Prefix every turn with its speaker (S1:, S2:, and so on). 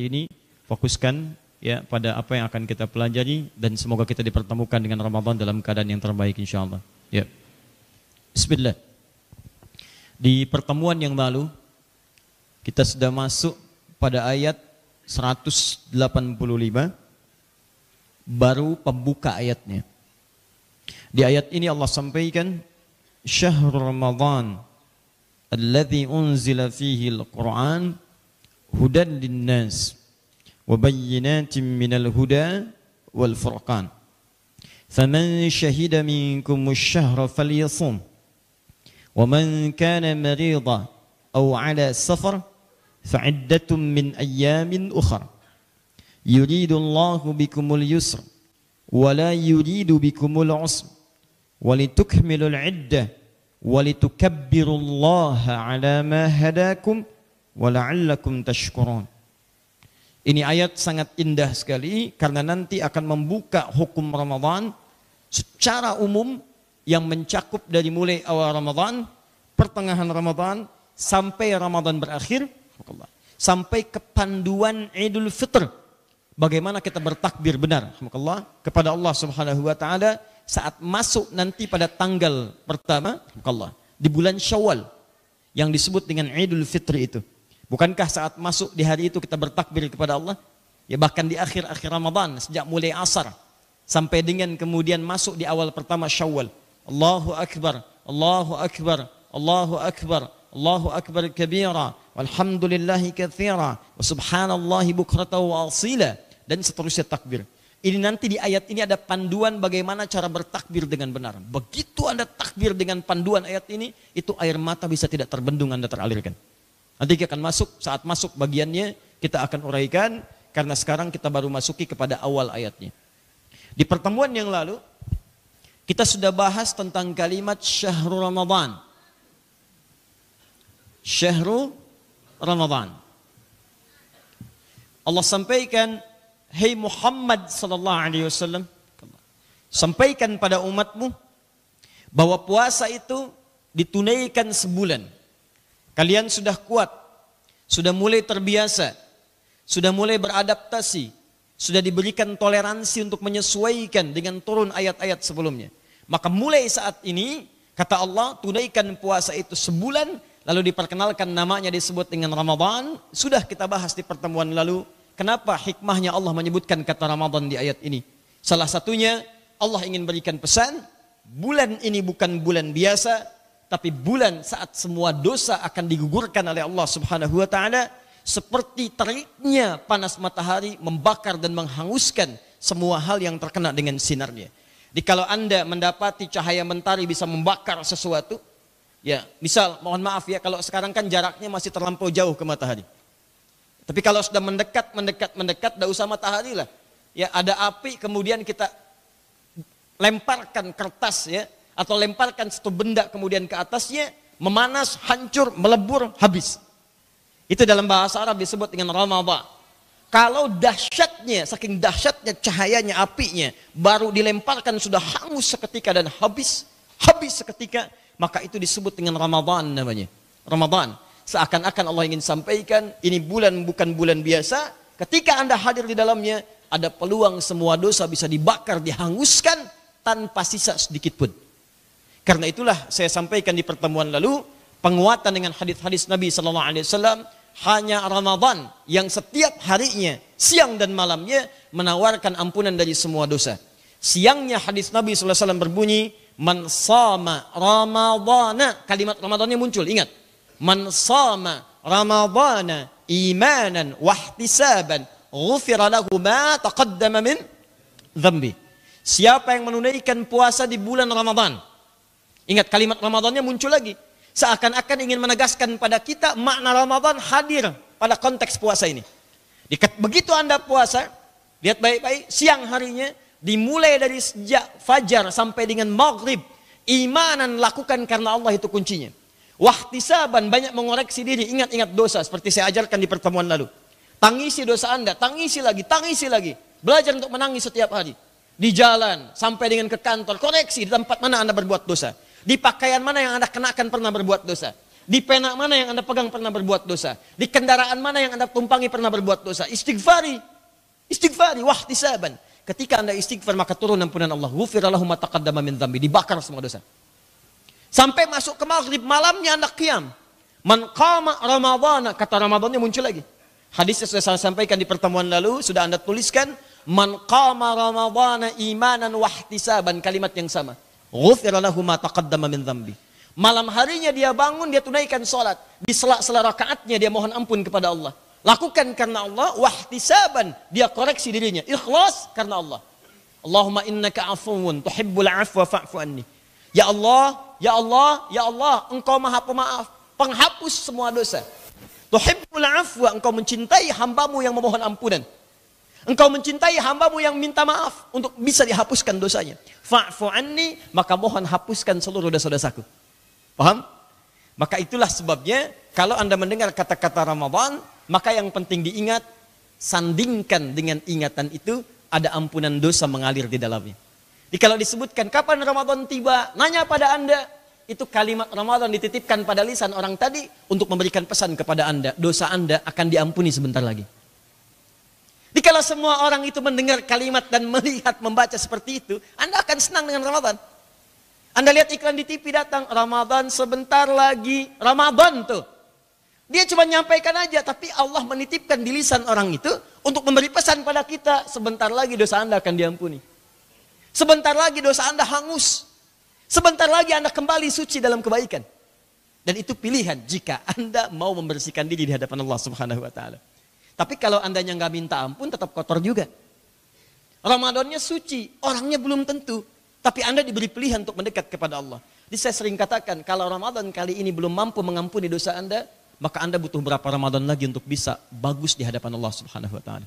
S1: ini fokuskan ya pada apa yang akan kita pelajari dan semoga kita dipertemukan dengan Ramadan dalam keadaan yang terbaik insyaallah. Ya. Bismillah. Di pertemuan yang lalu kita sudah masuk pada ayat 185 baru pembuka ayatnya. Di ayat ini Allah sampaikan syahrul Ramadan alladhi unzila fihi al-Qur'an wa bayyinatin minal huda wal furqan. فمن شهد منكم الشهر فليصم ومن كان مريضا أو على سفر فعدة من أيام أخر. يريد الله بكم اليسر ولا يريد بكم العسر. ولتكملوا العدة ولتكبروا الله على ما هداكم wala'allakum tashkurun. Ini ayat sangat indah sekali karena nanti akan membuka hukum Ramadan secara umum yang mencakup dari mulai awal Ramadan, pertengahan Ramadan sampai Ramadan berakhir, sampai kepanduan Idul Fitr. Bagaimana kita bertakbir benar kepada Allah Subhanahu wa taala saat masuk nanti pada tanggal pertama di bulan Syawal yang disebut dengan Idul Fitri itu. Bukankah saat masuk di hari itu kita bertakbir kepada Allah? Ya bahkan di akhir-akhir Ramadan sejak mulai asar sampai dengan kemudian masuk di awal pertama Syawal. Allahu akbar, Allahu akbar, Allahu akbar, Allahu akbar kabira, walhamdulillahi katsira, wa subhanallahi bukrata wa asila dan seterusnya takbir. Ini nanti di ayat ini ada panduan bagaimana cara bertakbir dengan benar. Begitu Anda takbir dengan panduan ayat ini, itu air mata bisa tidak terbendung Anda teralirkan. Nanti kita akan masuk, saat masuk bagiannya kita akan uraikan karena sekarang kita baru masuki kepada awal ayatnya. Di pertemuan yang lalu kita sudah bahas tentang kalimat syahrul Ramadan. Syahrul Ramadan. Allah sampaikan, "Hei Muhammad sallallahu alaihi wasallam, sampaikan pada umatmu bahwa puasa itu ditunaikan sebulan." Kalian sudah kuat, sudah mulai terbiasa, sudah mulai beradaptasi, sudah diberikan toleransi untuk menyesuaikan dengan turun ayat-ayat sebelumnya. Maka mulai saat ini, kata Allah, tunaikan puasa itu sebulan, lalu diperkenalkan namanya disebut dengan Ramadan. Sudah kita bahas di pertemuan lalu, kenapa hikmahnya Allah menyebutkan kata Ramadan di ayat ini. Salah satunya, Allah ingin berikan pesan, bulan ini bukan bulan biasa, tapi bulan saat semua dosa akan digugurkan oleh Allah Subhanahu wa taala seperti teriknya panas matahari membakar dan menghanguskan semua hal yang terkena dengan sinarnya. Jadi kalau Anda mendapati cahaya mentari bisa membakar sesuatu, ya misal mohon maaf ya kalau sekarang kan jaraknya masih terlampau jauh ke matahari. Tapi kalau sudah mendekat, mendekat, mendekat, tidak usah matahari lah. Ya ada api kemudian kita lemparkan kertas ya atau lemparkan satu benda kemudian ke atasnya, memanas, hancur, melebur, habis. Itu dalam bahasa Arab disebut dengan Ramadhan. Kalau dahsyatnya, saking dahsyatnya cahayanya, apinya, baru dilemparkan sudah hangus seketika dan habis, habis seketika, maka itu disebut dengan Ramadhan namanya. Ramadhan. Seakan-akan Allah ingin sampaikan, ini bulan bukan bulan biasa, ketika Anda hadir di dalamnya, ada peluang semua dosa bisa dibakar, dihanguskan, tanpa sisa sedikit pun. Karena itulah saya sampaikan di pertemuan lalu penguatan dengan hadis-hadis Nabi Sallallahu Alaihi Wasallam hanya Ramadan yang setiap harinya siang dan malamnya menawarkan ampunan dari semua dosa. Siangnya hadis Nabi Sallallahu Alaihi Wasallam berbunyi man sama Ramadana. Kalimat Ramadannya muncul ingat. Man sama Ramadana imanan wahtisaban ghufira lahu ma taqaddama min siapa yang menunaikan puasa di bulan Ramadan Ingat kalimat Ramadannya muncul lagi. Seakan-akan ingin menegaskan pada kita makna Ramadan hadir pada konteks puasa ini. Begitu Anda puasa, lihat baik-baik, siang harinya dimulai dari sejak fajar sampai dengan maghrib. Imanan lakukan karena Allah itu kuncinya. Wahtisaban banyak mengoreksi diri, ingat-ingat dosa seperti saya ajarkan di pertemuan lalu. Tangisi dosa Anda, tangisi lagi, tangisi lagi. Belajar untuk menangis setiap hari. Di jalan, sampai dengan ke kantor, koreksi di tempat mana Anda berbuat dosa. Di pakaian mana yang Anda kenakan pernah berbuat dosa. Di pena mana yang Anda pegang pernah berbuat dosa? Di kendaraan mana yang Anda tumpangi pernah berbuat dosa? Istighfari. Istighfari, wahtisaban. Ketika Anda istighfar maka turun ampunan Allah. Ghufirallahu ma taqaddama min. Dibakar semua dosa. Sampai masuk ke maghrib malamnya Anda qiyam. Man qama ramadhana. Kata Ramadhannya muncul lagi. Hadisnya sudah saya sampaikan di pertemuan lalu. Sudah Anda tuliskan. Man qama ramadhana imanan wahtisaban. Kalimat yang sama. Min. Malam harinya dia bangun, dia tunaikan sholat. Di sela-sela rakaatnya dia mohon ampun kepada Allah. Lakukan karena Allah, wahtisaban. Dia koreksi dirinya. Ikhlas karena Allah. Allahumma innaka afuun tuhibbul afwa fa'fu anni. Ya Allah, ya Allah, ya Allah, engkau maha pemaaf. Penghapus semua dosa. Tuhibbul afwa, engkau mencintai hambamu yang memohon ampunan. Engkau mencintai hambamu yang minta maaf untuk bisa dihapuskan dosanya. Fa'fu anni, maka mohon hapuskan seluruh dosa-dosaku. Paham? Maka itulah sebabnya kalau Anda mendengar kata-kata Ramadan, maka yang penting diingat, sandingkan dengan ingatan itu ada ampunan dosa mengalir di dalamnya. Jadi kalau disebutkan kapan Ramadan tiba, nanya pada Anda, itu kalimat Ramadan dititipkan pada lisan orang tadi untuk memberikan pesan kepada Anda, dosa Anda akan diampuni sebentar lagi. Jadi kalau semua orang itu mendengar kalimat dan melihat membaca seperti itu, Anda akan senang dengan Ramadan. Anda lihat iklan di TV datang, Ramadan sebentar lagi, Ramadan tuh. Dia cuma nyampaikan aja, tapi Allah menitipkan di lisan orang itu untuk memberi pesan pada kita, sebentar lagi dosa Anda akan diampuni. Sebentar lagi dosa Anda hangus. Sebentar lagi Anda kembali suci dalam kebaikan. Dan itu pilihan jika Anda mau membersihkan diri di hadapan Allah Subhanahu wa taala. Tapi kalau Anda yang nggak minta ampun tetap kotor juga. Ramadannya suci, orangnya belum tentu. Tapi Anda diberi pilihan untuk mendekat kepada Allah. Jadi saya sering katakan, kalau Ramadan kali ini belum mampu mengampuni dosa Anda, maka Anda butuh berapa Ramadan lagi untuk bisa bagus di hadapan Allah Subhanahu wa taala.